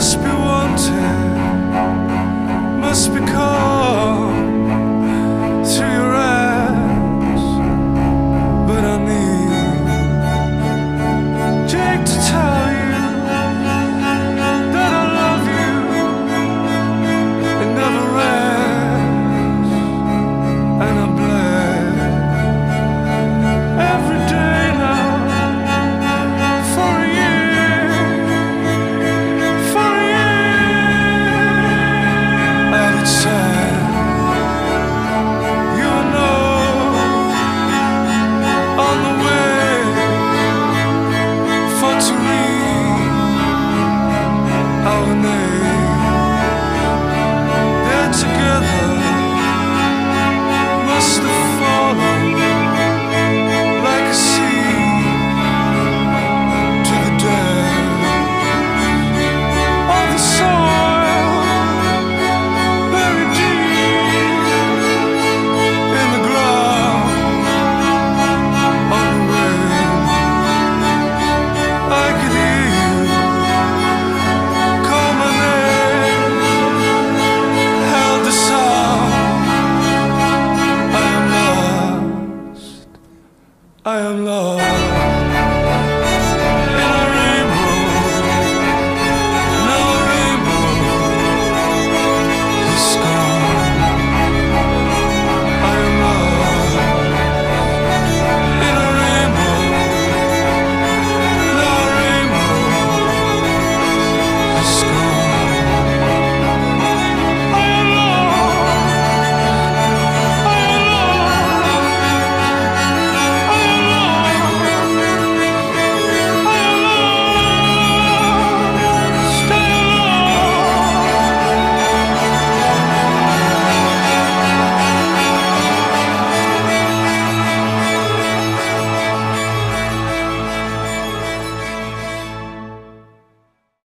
must be wanted, must be called am lost.